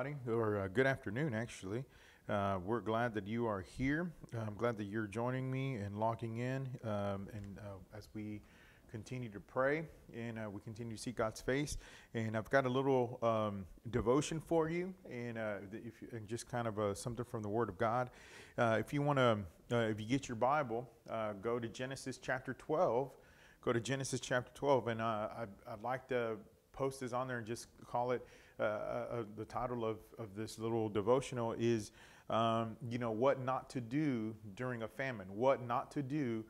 Everybody, or uh, good afternoon, actually. Uh, we're glad that you are here. I'm glad that you're joining me and logging in um, and uh, as we continue to pray and uh, we continue to see God's face. And I've got a little um, devotion for you, and, uh, if you, and just kind of uh, something from the Word of God. Uh, if you want to, if you get your Bible, go to Genesis chapter 12. Go to Genesis chapter 12, and I'd, I'd like to post this on there and just call it uh, uh, the title of, of this little devotional is, um, you know, what not to do during a famine. What not to do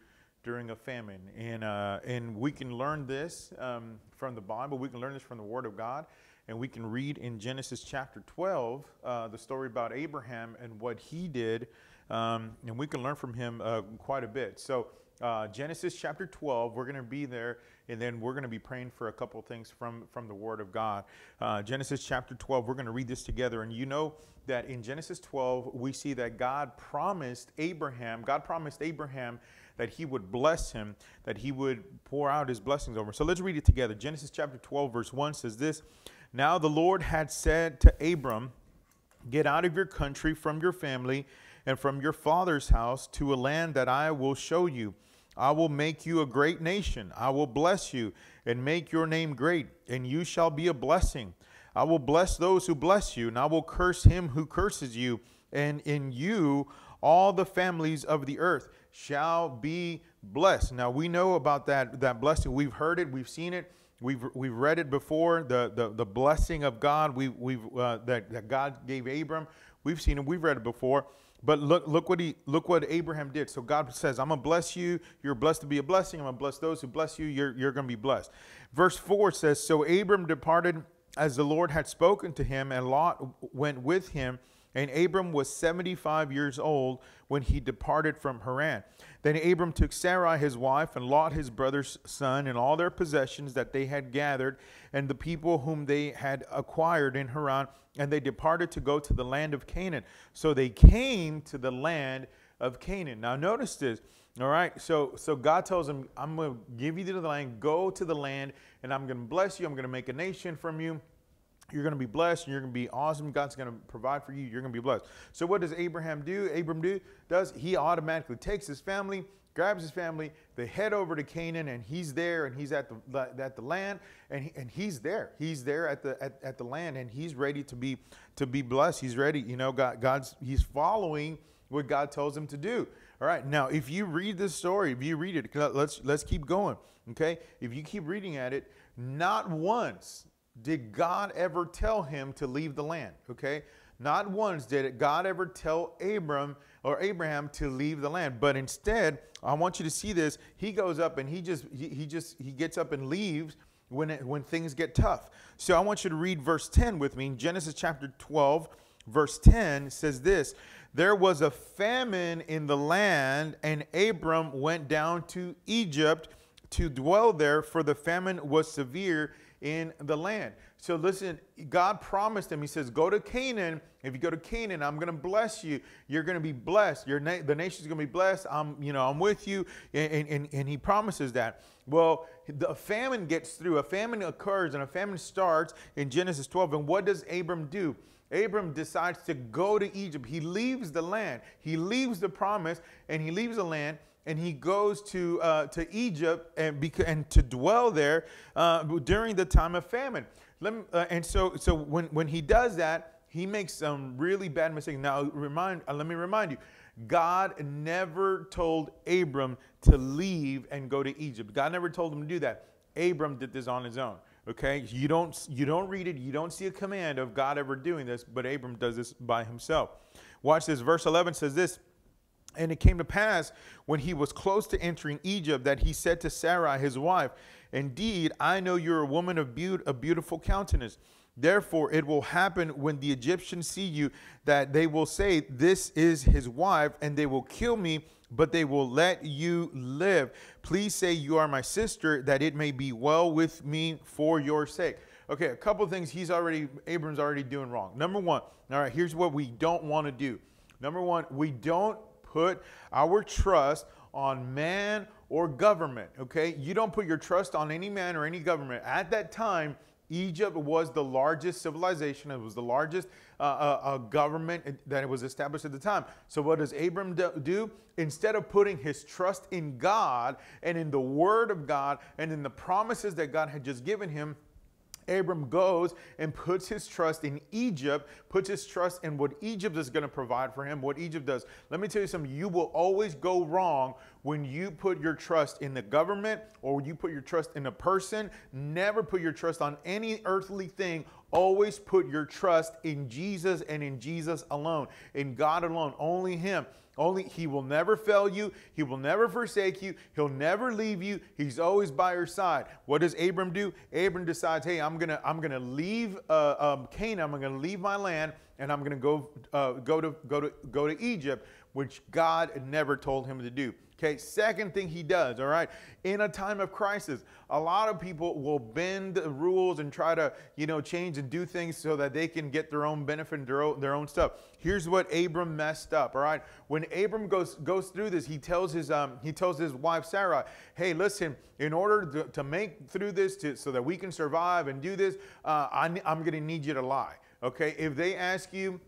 during a famine. And, uh, and we can learn this um, from the Bible, we can learn this from the Word of God. And we can read in Genesis chapter 12 uh, the story about Abraham and what he did. Um, and we can learn from him uh, quite a bit. So, uh, Genesis chapter 12. We're going to be there, and then we're going to be praying for a couple things from, from the Word of God. Uh, Genesis chapter 12, we're going to read this together. And you know that in Genesis 12, we see that God promised Abraham, God promised Abraham that he would bless him, that he would pour out his blessings over. So let's read it together. Genesis chapter 12, verse 1 says this Now the Lord had said to Abram, Get out of your country, from your family, and from your father's house to a land that I will show you. I will make you a great nation. I will bless you and make your name great, and you shall be a blessing. I will bless those who bless you, and I will curse him who curses you. And in you all the families of the earth shall be blessed. Now we know about that, that blessing. We've heard it, we've seen it, we've, we've read it before. The, the, the blessing of God we, we've, uh, that, that God gave Abram. We've seen it, we've read it before. But look, look what he look what Abraham did. So God says, I'm gonna bless you. You're blessed to be a blessing. I'm gonna bless those who bless you. You're, you're gonna be blessed. Verse 4 says, So Abram departed as the Lord had spoken to him, and Lot went with him. And Abram was 75 years old when he departed from Haran. Then Abram took Sarai his wife, and Lot his brother's son, and all their possessions that they had gathered, and the people whom they had acquired in Haran, and they departed to go to the land of Canaan. So they came to the land of Canaan. Now notice this. All right, so so God tells them, I'm going to give you the land, go to the land, and I'm going to bless you. I'm going to make a nation from you. You're going to be blessed and you're going to be awesome. God's going to provide for you. You're going to be blessed. So what does Abraham do? Abram do does he automatically takes his family, grabs his family, they head over to Canaan, and he's there, and he's at the at the land, and he, and he's there. He's there at the at, at the land, and he's ready to be to be blessed. He's ready. You know, God God's he's following what God tells him to do. All right. Now, if you read this story, if you read it, let's let's keep going. Okay. If you keep reading at it, not once did God ever tell him to leave the land? Okay? Not once did God ever tell Abram or Abraham to leave the land, but instead, I want you to see this. He goes up and he just he, he just he gets up and leaves when it, when things get tough. So I want you to read verse 10 with me. Genesis chapter 12, verse 10 says this: There was a famine in the land, and Abram went down to Egypt to dwell there, for the famine was severe in the land. So listen, God promised him, He says, Go to Canaan. If you go to Canaan, I'm going to bless you. You're going to be blessed. Your na- the nation's going to be blessed. I'm, you know, I'm with you. And, and, and He promises that. Well, the famine gets through. A famine occurs and a famine starts in Genesis 12. And what does Abram do? Abram decides to go to Egypt. He leaves the land. He leaves the promise and he leaves the land and he goes to, uh, to Egypt and, and to dwell there uh, during the time of famine. Me, uh, and so, so when, when he does that, he makes some really bad mistakes. Now, remind, uh, let me remind you, God never told Abram to leave and go to Egypt. God never told him to do that. Abram did this on his own. Okay, you don't you don't read it. You don't see a command of God ever doing this, but Abram does this by himself. Watch this. Verse 11 says this. And it came to pass when he was close to entering Egypt that he said to Sarai, his wife, Indeed, I know you're a woman of, be- a beautiful countenance. Therefore, it will happen when the Egyptians see you that they will say, This is his wife, and they will kill me, but they will let you live. Please say, You are my sister, that it may be well with me for your sake. Okay, a couple things he's already, Abram's already doing wrong. Number one, all right, here's what we don't want to do. Number one, we don't put our trust on man or government, okay? You don't put your trust on any man or any government. At that time, Egypt was the largest civilization. It was the largest uh, uh, uh, government that was established at the time. So, what does Abram do? Instead of putting his trust in God and in the Word of God and in the promises that God had just given him, Abram goes and puts his trust in Egypt, puts his trust in what Egypt is going to provide for him, what Egypt does. Let me tell you something you will always go wrong when you put your trust in the government or you put your trust in a person. Never put your trust on any earthly thing. Always put your trust in Jesus and in Jesus alone, in God alone, only Him. Only he will never fail you. He will never forsake you. He'll never leave you. He's always by your side. What does Abram do? Abram decides, hey, I'm gonna I'm gonna leave uh, um, Canaan. I'm gonna leave my land, and I'm gonna go uh, go to go to go to Egypt, which God never told him to do. Okay, second thing he does, all right, in a time of crisis, a lot of people will bend the rules and try to, you know, change and do things so that they can get their own benefit and their own, their own stuff. Here's what Abram messed up, all right? When Abram goes goes through this, he tells his um he tells his wife Sarah, hey, listen, in order to, to make through this to, so that we can survive and do this, uh, I, I'm going to need you to lie. Okay, if they ask you,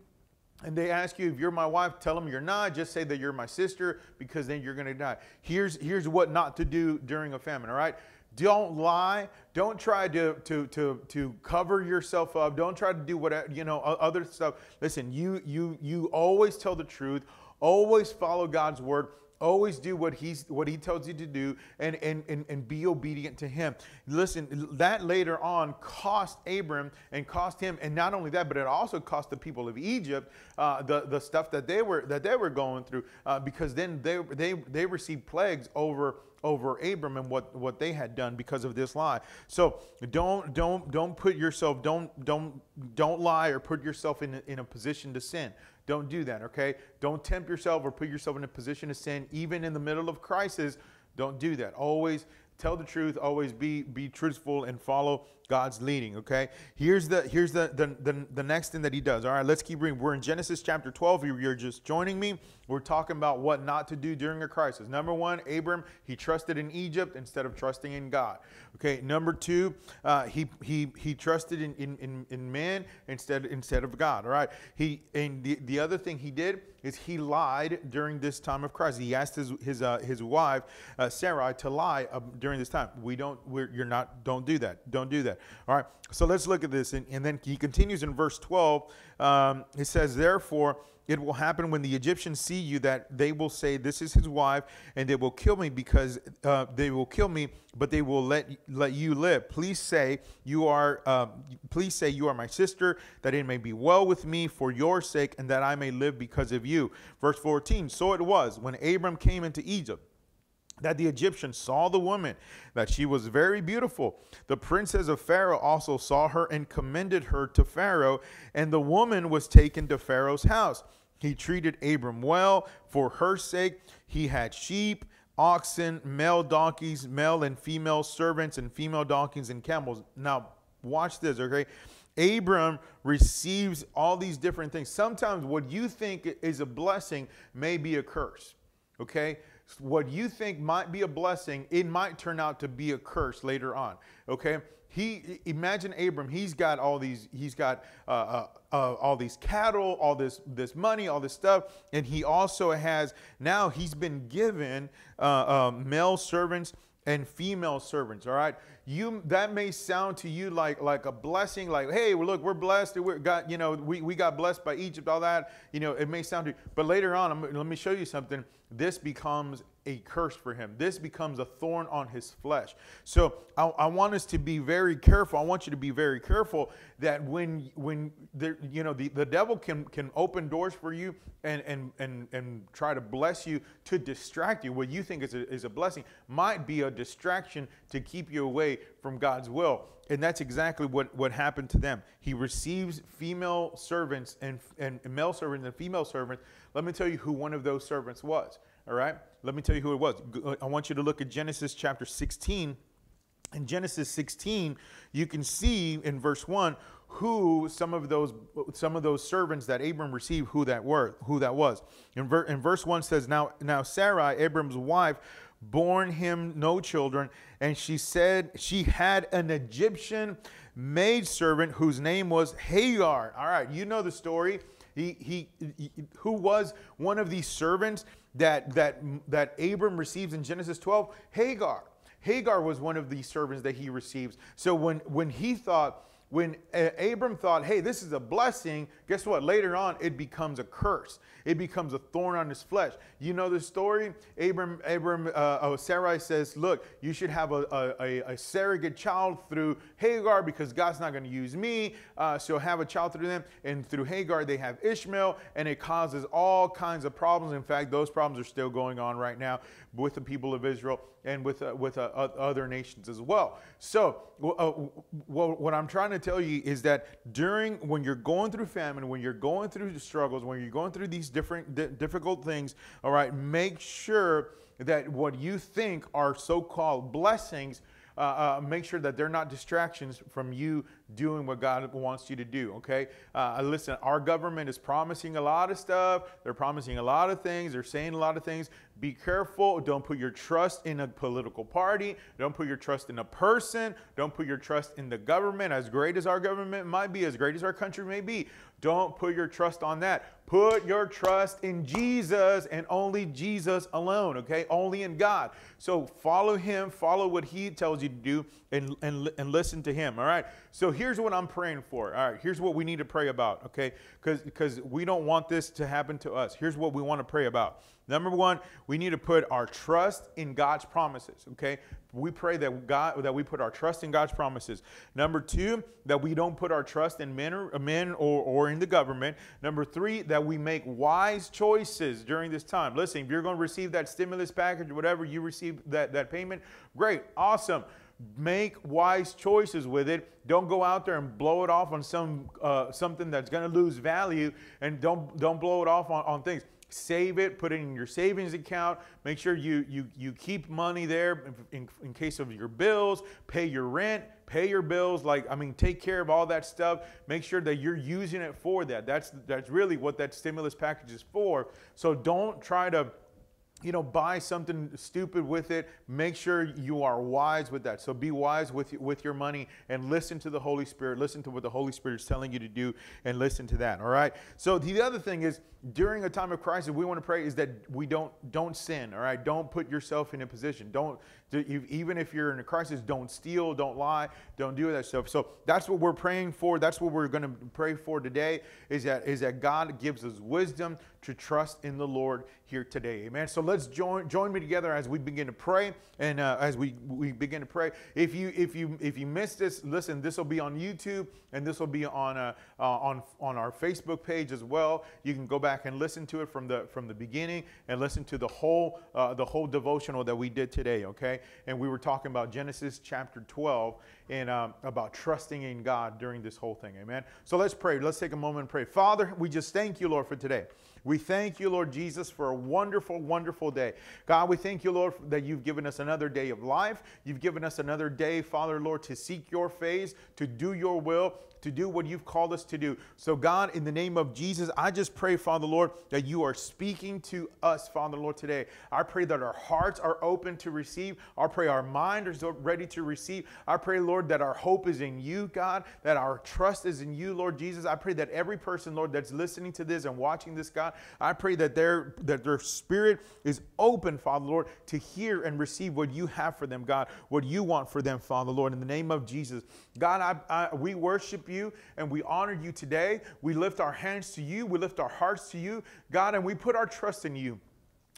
and they ask you if you're my wife, tell them you're not. Just say that you're my sister because then you're going to die. Here's, here's what not to do during a famine, all right? Don't lie. Don't try to, to, to, to cover yourself up. Don't try to do whatever, you know, other stuff. Listen, you, you, you always tell the truth. Always follow God's word always do what he's what he tells you to do and, and, and, and be obedient to him listen that later on cost abram and cost him and not only that but it also cost the people of egypt uh, the, the stuff that they were that they were going through uh, because then they, they they received plagues over over Abram and what, what they had done because of this lie. So don't don't don't put yourself don't don't don't lie or put yourself in in a position to sin. Don't do that, okay? Don't tempt yourself or put yourself in a position to sin, even in the middle of crisis. Don't do that. Always tell the truth. Always be be truthful and follow God's leading. Okay. Here's the here's the the, the, the next thing that He does. All right. Let's keep reading. We're in Genesis chapter 12. If you're just joining me, we're talking about what not to do during a crisis. Number one, Abram he trusted in Egypt instead of trusting in God. Okay. Number two, uh, he he he trusted in in in, in man instead instead of God. All right. He and the the other thing he did is he lied during this time of crisis. He asked his his uh, his wife uh, Sarai to lie uh, during this time. We don't. We're, you're not. Don't do that. Don't do that. All right. So let's look at this, and, and then he continues in verse 12. Um, he says, "Therefore." it will happen when the Egyptians see you that they will say, This is his wife, and they will kill me because uh, they will kill me, but they will let let you live. Please say you are uh, please say you are my sister, that it may be well with me for your sake, and that I may live because of you. Verse 14. So it was when Abram came into Egypt that the Egyptian saw the woman, that she was very beautiful. The princess of Pharaoh also saw her and commended her to Pharaoh, and the woman was taken to Pharaoh's house. He treated Abram well. For her sake, he had sheep, oxen, male donkeys, male and female servants, and female donkeys and camels. Now, watch this, okay? Abram receives all these different things. Sometimes what you think is a blessing may be a curse, okay? What you think might be a blessing, it might turn out to be a curse later on. Okay? He imagine Abram. He's got all these. He's got uh, uh, uh, all these cattle, all this this money, all this stuff, and he also has now. He's been given uh, um, male servants and female servants. All right, you that may sound to you like like a blessing. Like, hey, look, we're blessed. We got you know we, we got blessed by Egypt. All that. You know, it may sound to you, but later on, I'm, let me show you something this becomes a curse for him. This becomes a thorn on his flesh. So I, I, want us to be very careful. I want you to be very careful that when when the, you know the, the devil can can open doors for you and and and and try to bless you to distract you. What you think is a, is a blessing might be a distraction to keep you away from God's will. And that's exactly what, what happened to them. He receives female servants and, and male servants and female servants let me tell you who one of those servants was. All right? Let me tell you who it was. Uh, I want you to look at Genesis chapter 16. In Genesis 16, you can see in verse 1 who some of those some of those servants that Abram received who that were who that was. In, ver, in verse 1 says now now Sarai Abram's wife born him no children and she said she had an Egyptian maidservant whose name was Hagar. All right, you know the story. He, he, he, who was one of these servants that, that, that Abram receives in Genesis 12? Hagar. Hagar was one of these servants that he receives. So when, when he thought, when Abram thought, hey, this is a blessing, guess what? Later on, it becomes a curse. It becomes a thorn on his flesh. You know the story? Abram, Abram, uh, oh, Sarai says, look, you should have a, a, a, surrogate child through Hagar because God's not going to use me. Uh, so have a child through them. And through Hagar, they have Ishmael, and it causes all kinds of problems. In fact, those problems are still going on right now with the people of Israel and with, uh, with uh, other nations as well. So, uh, what I'm trying to tell you is that during when you're going through famine, when you're going through struggles, when you're going through these different di- difficult things, all right, make sure that what you think are so-called blessings uh, uh, make sure that they're not distractions from you doing what God wants you to do, okay? Uh, listen, our government is promising a lot of stuff. They're promising a lot of things. They're saying a lot of things. Be careful. Don't put your trust in a political party. Don't put your trust in a person. Don't put your trust in the government. As great as our government might be, as great as our country may be, don't put your trust on that. Put your trust in Jesus and only Jesus alone, okay? Only in God. So follow Him, follow what He tells you to do, and, and, and listen to Him, all right? So here's what I'm praying for. All right, here's what we need to pray about, okay? Because we don't want this to happen to us. Here's what we want to pray about. Number one, we need to put our trust in God's promises. Okay, we pray that God that we put our trust in God's promises. Number two, that we don't put our trust in men or men or, or in the government. Number three, that we make wise choices during this time. Listen, if you're going to receive that stimulus package, or whatever you receive that that payment, great, awesome make wise choices with it. Don't go out there and blow it off on some uh, something that's going to lose value, and don't don't blow it off on, on things. Save it, put it in your savings account. Make sure you you you keep money there in, in, case of your bills. Pay your rent, pay your bills. Like I mean, take care of all that stuff. Make sure that you're using it for that. That's that's really what that stimulus package is for. So don't try to you know, buy something stupid with it. Make sure you are wise with that. So be wise with, with your money and listen to the Holy Spirit. Listen to what the Holy Spirit is telling you to do and listen to that. All right. So the other thing is during a time of crisis, we want to pray is that we don't don't sin. All right. Don't put yourself in a position. Don't even if you're in a crisis, don't steal, don't lie, don't do that stuff. So that's what we're praying for. That's what we're going to pray for today. Is that is that God gives us wisdom to trust in the Lord here today. Amen. So let's join join me together as we begin to pray and uh, as we we begin to pray. If you if you if you missed this, listen. This will be on YouTube and this will be on uh, uh, on on our Facebook page as well. You can go back and listen to it from the from the beginning and listen to the whole uh, the whole devotional that we did today. Okay, and we were talking about Genesis chapter 12 and um, about trusting in God during this whole thing. Amen. So let's pray. Let's take a moment and pray. Father, we just thank you, Lord, for today. We thank you, Lord Jesus, for a wonderful, wonderful day. God, we thank you, Lord, that you've given us another day of life. You've given us another day, Father, Lord, to seek your face, to do your will, to do what you've called us to do. So, God, in the name of Jesus, I just pray, Father Lord, that you are speaking to us, Father Lord, today. I pray that our hearts are open to receive. I pray our mind is ready to receive. I pray, Lord, that our hope is in you, God, that our trust is in you, Lord Jesus. I pray that every person, Lord, that's listening to this and watching this, God, I pray that their that their spirit is open, Father Lord, to hear and receive what you have for them, God, what you want for them, Father Lord, in the name of Jesus. God, I, I, we worship you and we honor you today. We lift our hands to you, we lift our hearts to you, God, and we put our trust in you.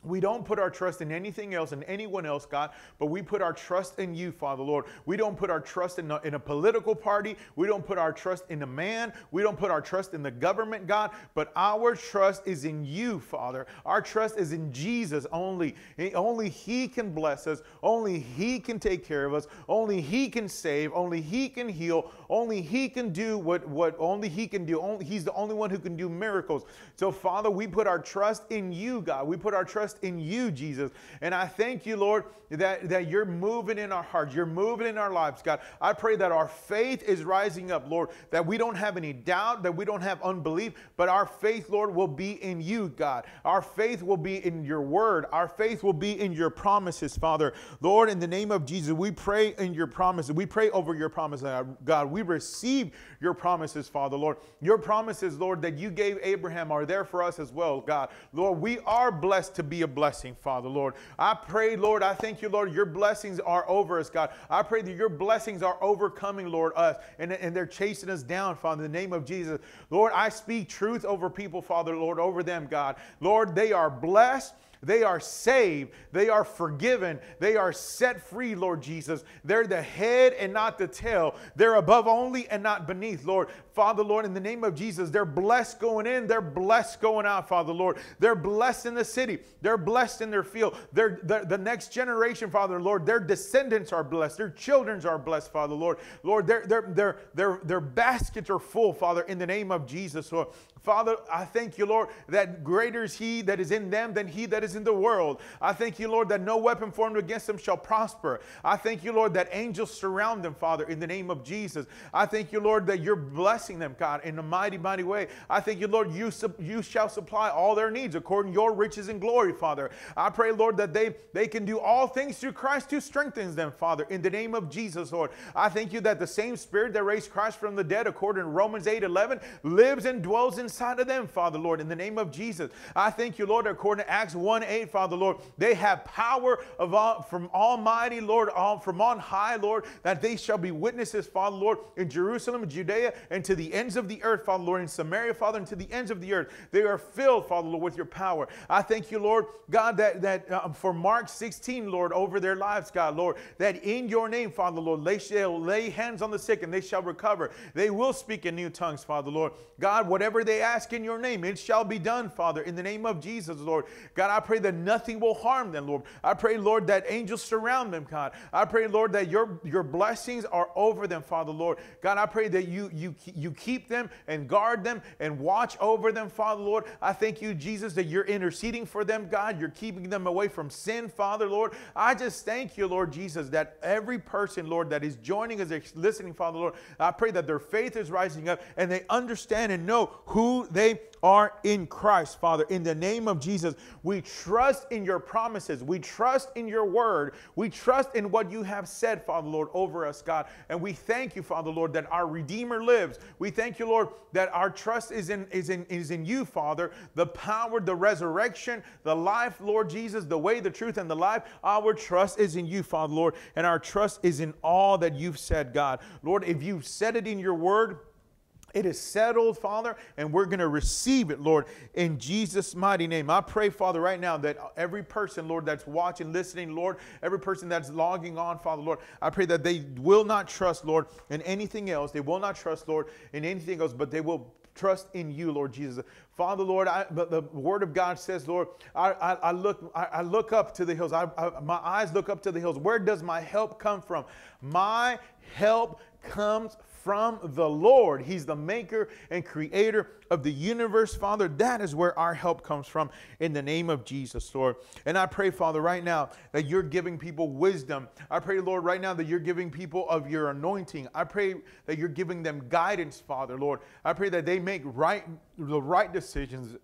We don't put our trust in anything else and anyone else, God, but we put our trust in you, Father Lord. We don't put our trust in a, in a political party. We don't put our trust in a man. We don't put our trust in the government, God, but our trust is in you, Father. Our trust is in Jesus only. Only He can bless us. Only He can take care of us. Only He can save. Only He can heal. Only He can do what, what only He can do. Only, he's the only one who can do miracles. So, Father, we put our trust in you, God. We put our trust trust in you, Jesus. And I thank you, Lord, that, that you're moving in our hearts. You're moving in our lives, God. I pray that our faith is rising up, Lord, that we don't have any doubt, that we don't have unbelief, but our faith, Lord, will be in you, God. Our faith will be in your word. Our faith will be in your promises, Father. Lord, in the name of Jesus, we pray in your promises. We pray over your promises, uh, God. We receive your promises, Father, Lord. Your promises, Lord, that you gave Abraham are there for us as well, God. Lord, we are blessed to be a blessing, Father, Lord. I pray, Lord, I thank you, Lord, your blessings are over us, God. I pray that your blessings are overcoming, Lord, us, and, and they're chasing us down, Father, in the name of Jesus. Lord, I speak truth over people, Father, Lord, over them, God. Lord, they are blessed. They are saved. They are forgiven. They are set free, Lord Jesus. They're the head and not the tail. They're above only and not beneath, Lord. Father, Lord, in the name of Jesus, they're blessed going in. They're blessed going out, Father, Lord. They're blessed in the city. They're blessed in their field. They're, the next generation, Father, Lord. Their descendants are blessed. Their children are blessed, Father, Lord. Lord, their, their, their, their, their baskets are full, Father, in the name of Jesus, Lord. Father, I thank you, Lord, that greater is He that is in them than He that is in the world. I thank you, Lord, that no weapon formed against them shall prosper. I thank you, Lord, that angels surround them, Father, in the name of Jesus. I thank you, Lord, that you're blessing them, God, in a mighty, mighty way. I thank you, Lord, you, you shall supply all their needs according to your riches and glory, Father. I pray, Lord, that they, they can do all things through Christ who strengthens them, Father, in the name of Jesus, Lord. I thank you that the same Spirit that raised Christ from the dead, according to Romans 8 11, lives and dwells in inside of them, Father Lord, in the name of Jesus. I thank you, Lord, according to Acts 1 8, Father Lord, they have power of all, from Almighty, Lord, all, from on high, Lord, that they shall be witnesses, Father Lord, in Jerusalem, Judea, and to the ends of the earth, Father Lord, in Samaria, Father, and to the ends of the earth. They are filled, Father Lord, with your power. I thank you, Lord, God, that, that um, for Mark 16, Lord, over their lives, God, Lord, that in your name, Father Lord, they shall lay hands on the sick and they shall recover. They will speak in new tongues, Father Lord. God, whatever they ask in your name, it shall be done, Father, in the name of Jesus, Lord. God, I pray that nothing will harm them, Lord. I pray, Lord, that angels surround them, God. I pray, Lord, that your, your blessings are over them, Father, Lord. God, I pray that you, you, you keep them and guard them and watch over them, Father, Lord. I thank you, Jesus, that you're interceding for them, God. You're keeping them away from sin, Father, Lord. I just thank you, Lord Jesus, that every person, Lord, that is joining us, listening, Father, Lord, I pray that their faith is rising up and they understand and know who they are in Christ, Father. In the name of Jesus, we trust in your promises. We trust in your word. We trust in what you have said, Father, Lord, over us, God. And we thank you, Father, Lord, that our Redeemer lives. We thank you, Lord, that our trust is in, is in, is in you, Father. The power, the resurrection, the life, Lord Jesus, the way, the truth, and the life. Our trust is in you, Father, Lord. And our trust is in all that you've said, God. Lord, if you've said it in your word, it is settled, Father, and we're going to receive it, Lord, in Jesus' mighty name. I pray, Father, right now that every person, Lord, that's watching, listening, Lord, every person that's logging on, Father, Lord, I pray that they will not trust, Lord, in anything else. They will not trust, Lord, in anything else, but they will trust in you, Lord Jesus. Father, Lord, I, the, the, word of God says, Lord, I, I, I look, I, I, look up to the hills. I my eyes look up to the hills. Where does my help come from? My help comes from the Lord. He's the maker and creator of the universe, Father. That is where our help comes from in the name of Jesus, Lord. And I pray, Father, right now that you're giving people wisdom. I pray, Lord, right now that you're giving people of your anointing. I pray that you're giving them guidance, Father, Lord. I pray that they make right the right decisions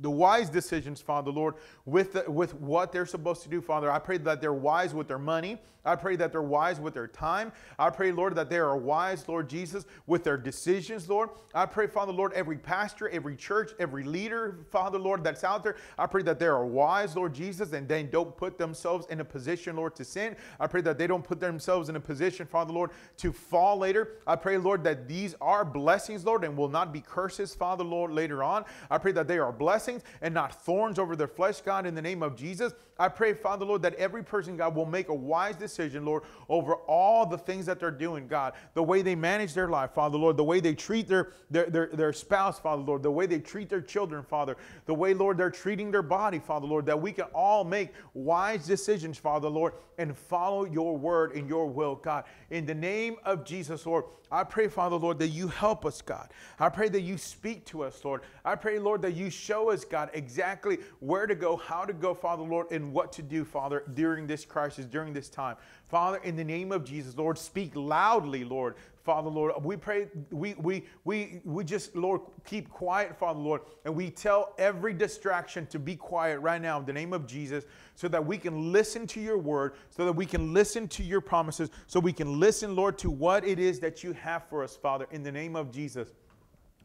the wise decisions, Father, Lord, with, the, with what they're supposed to do, Father. I pray that they're wise with their money. I pray that they're wise with their time. I pray, Lord, that they are wise, Lord Jesus, with their decisions, Lord. I pray, Father, Lord, every pastor, every church, every leader, Father, Lord, that's out there, I pray that they are wise, Lord Jesus, and they don't put themselves in a position, Lord, to sin. I pray that they don't put themselves in a position, Father, Lord, to fall later. I pray, Lord, that these are blessings, Lord, and will not be curses, Father, Lord, later on. I pray that they are blessings and not thorns over their flesh, God, in the name of Jesus. I pray, Father, Lord, that every person, God, will make a wise decision, Lord, over all the things that they're doing, God. The way they manage their life, Father, Lord, the way they treat their, their, their, their spouse, Father, Lord, the way they treat their children, Father, the way, Lord, they're treating their body, Father, Lord, that we can all make wise decisions, Father, Lord, and follow your word and your will, God. In the name of Jesus, Lord, I pray, Father, Lord, that you help us, God. I pray that you speak to us, Lord. I pray, Lord, that you show us us, God, exactly where to go, how to go, Father, Lord, and what to do, Father, during this crisis, during this time. Father, in the name of Jesus, Lord, speak loudly, Lord, Father Lord. We pray, we we we we just, Lord, keep quiet, Father Lord, and we tell every distraction to be quiet right now in the name of Jesus, so that we can listen to your word, so that we can listen to your promises, so we can listen, Lord, to what it is that you have for us, Father, in the name of Jesus.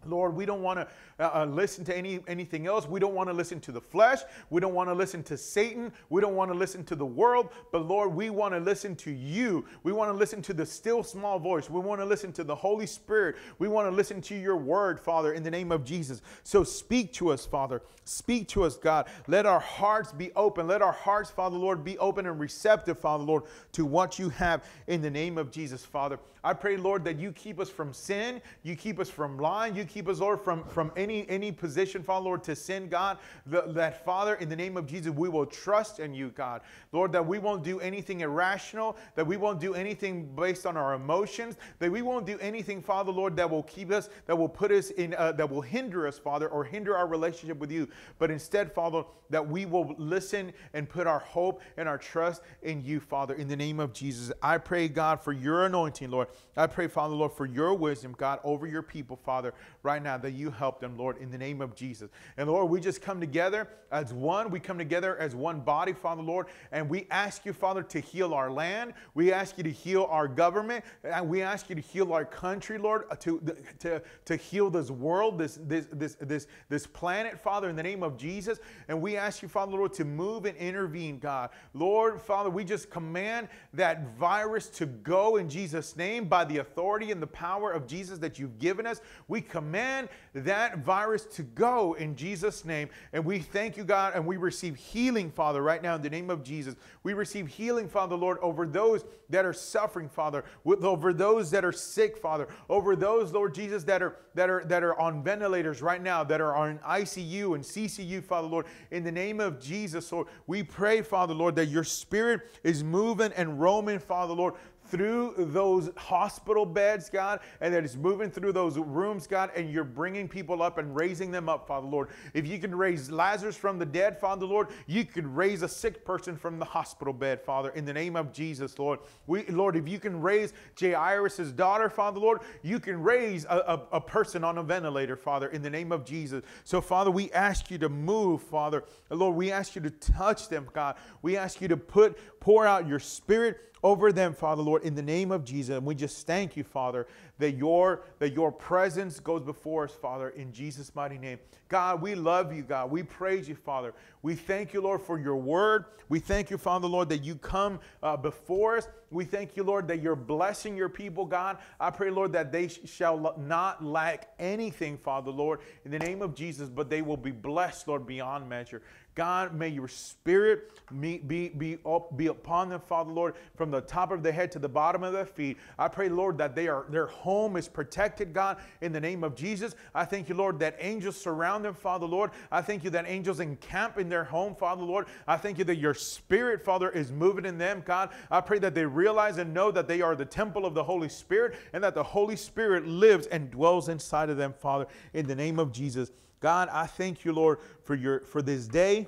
Lord, we don't want to uh, uh, listen to any anything else. We don't want to listen to the flesh. We don't want to listen to Satan. We don't want to listen to the world. But Lord, we want to listen to you. We want to listen to the still small voice. We want to listen to the Holy Spirit. We want to listen to your word, Father, in the name of Jesus. So speak to us, Father. Speak to us, God. Let our hearts be open. Let our hearts, Father, Lord, be open and receptive, Father, Lord, to what you have in the name of Jesus, Father. I pray, Lord, that you keep us from sin. You keep us from lying. You keep us, Lord, from, from any, any position, Father, Lord, to sin, God. That, Father, in the name of Jesus, we will trust in you, God. Lord, that we won't do anything irrational, that we won't do anything based on our emotions, that we won't do anything, Father, Lord, that will keep us, that will put us in, uh, that will hinder us, Father, or hinder our relationship with you. But instead, Father, that we will listen and put our hope and our trust in you, Father, in the name of Jesus. I pray, God, for your anointing, Lord. I pray, Father, Lord, for your wisdom, God, over your people, Father, right now, that you help them, Lord, in the name of Jesus. And Lord, we just come together as one. We come together as one body, Father, Lord, and we ask you, Father, to heal our land. We ask you to heal our government, and we ask you to heal our country, Lord, uh, to, to, to heal this world, this, this, this, this, this planet, Father, in the name of Jesus. And we ask you, Father, Lord, to move and intervene, God. Lord, Father, we just command that virus to go in Jesus' name by the authority and the power of Jesus that you've given us. We command that virus to go in Jesus' name. And we thank you, God, and we receive healing, Father, right now in the name of Jesus. We receive healing, Father, Lord, over those that are suffering, Father, with, over those that are sick, Father, over those, Lord Jesus, that are that are that are on ventilators right now, that are on ICU and CCU, Father, Lord, in the name of Jesus, Lord, we pray, Father, Lord, that your spirit is moving and roaming, Father, Lord, through those hospital beds, God, and that it's moving through those rooms, God, and you're bringing people up and raising them up, Father Lord. If you can raise Lazarus from the dead, Father Lord, you could raise a sick person from the hospital bed, Father, in the name of Jesus, Lord. We, Lord, if you can raise Jairus' daughter, Father Lord, you can raise a, a, a person on a ventilator, Father, in the name of Jesus. So, Father, we ask you to move, Father. Lord, we ask you to touch them, God. We ask you to put, pour out your spirit over them, Father Lord, in the name of Jesus. And we just thank you, Father, that your, that your presence goes before us, Father, in Jesus' mighty name. God, we love you, God. We praise you, Father. We thank you, Lord, for your word. We thank you, Father, Lord, that you come uh, before us. We thank you, Lord, that you're blessing your people, God. I pray, Lord, that they sh- shall not lack anything, Father, Lord, in the name of Jesus, but they will be blessed, Lord, beyond measure. God, may your spirit be, be, be, up, be upon them, Father, Lord, from the top of their head to the bottom of their feet. I pray, Lord, that they are, their home is protected, God, in the name of Jesus. I thank you, Lord, that angels surround them, Father, Lord. I thank you that angels encamp in their home, Father, Lord. I thank you that your spirit, Father, is moving in them, God. I pray that they realize and know that they are the temple of the Holy Spirit and that the Holy Spirit lives and dwells inside of them, Father, in the name of Jesus. God, I thank you, Lord, for your for this day.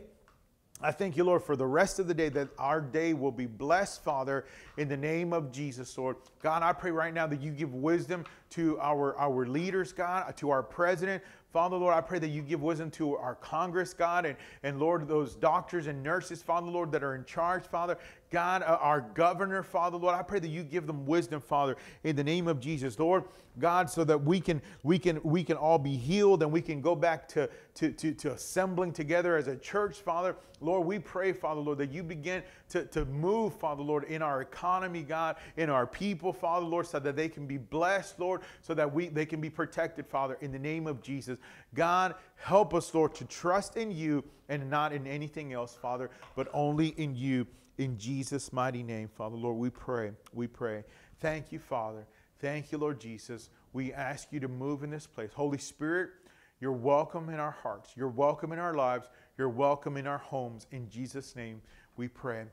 I thank you, Lord, for the rest of the day that our day will be blessed, Father, in the name of Jesus, Lord. God, I pray right now that you give wisdom to our, our leaders, God, to our president. Father, Lord, I pray that you give wisdom to our Congress, God, and, and Lord, those doctors and nurses, Father, Lord, that are in charge, Father. God, uh, our governor, Father, Lord, I pray that you give them wisdom, Father, in the name of Jesus, Lord, God, so that we can we can we can all be healed and we can go back to to, to, to assembling together as a church, Father. Lord, we pray, Father, Lord, that you begin to, to move, Father, Lord, in our economy, God, in our people, Father, Lord, so that they can be blessed, Lord, so that we they can be protected, Father, in the name of Jesus. God, help us, Lord, to trust in you and not in anything else, Father, but only in you. In Jesus' mighty name, Father, Lord, we pray. We pray. Thank you, Father. Thank you, Lord Jesus. We ask you to move in this place. Holy Spirit, you're welcome in our hearts. You're welcome in our lives. You're welcome in our homes. In Jesus' name, we pray.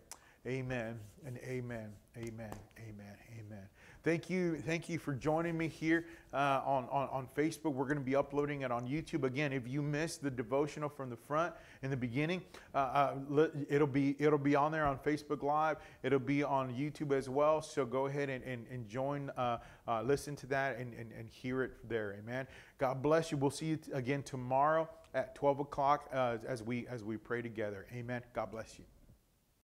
Amen and amen. Amen. Amen. Amen. Thank you. Thank you for joining me here uh, on, on, on Facebook. We're going to be uploading it on YouTube. Again, if you missed the devotional from the front in the beginning, uh, uh, it'll be it'll be on there on Facebook Live. It'll be on YouTube as well. So go ahead and, and, and join, uh, uh, listen to that and, and, and hear it there. Amen. God bless you. We'll see you again tomorrow at 12 o'clock uh, as we as we pray together. Amen. God bless you.